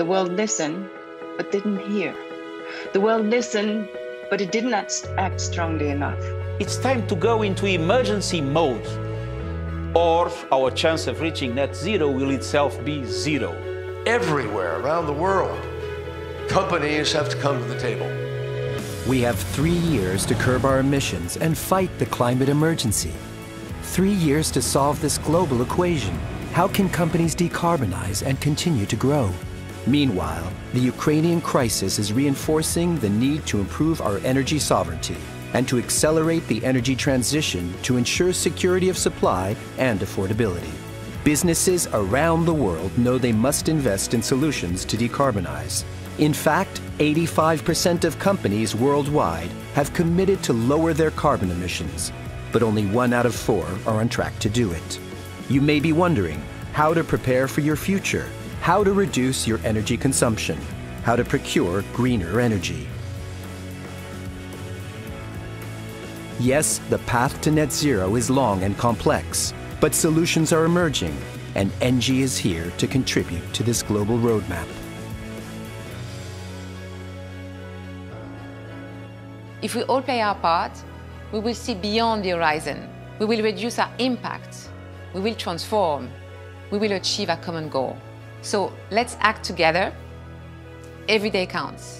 The world listened, but didn't hear. The world listened, but it did not act strongly enough. It's time to go into emergency mode, or our chance of reaching net zero will itself be zero. Everywhere around the world, companies have to come to the table. We have three years to curb our emissions and fight the climate emergency. Three years to solve this global equation. How can companies decarbonize and continue to grow? Meanwhile, the Ukrainian crisis is reinforcing the need to improve our energy sovereignty and to accelerate the energy transition to ensure security of supply and affordability. Businesses around the world know they must invest in solutions to decarbonize. In fact, 85% of companies worldwide have committed to lower their carbon emissions, but only one out of four are on track to do it. You may be wondering how to prepare for your future, how to reduce your energy consumption, how to procure greener energy. Yes, the path to net zero is long and complex, but solutions are emerging, and ENGIE is here to contribute to this global roadmap. If we all play our part, we will see beyond the horizon. We will reduce our impact. We will transform. We will achieve our common goal. So let's act together. Every day counts.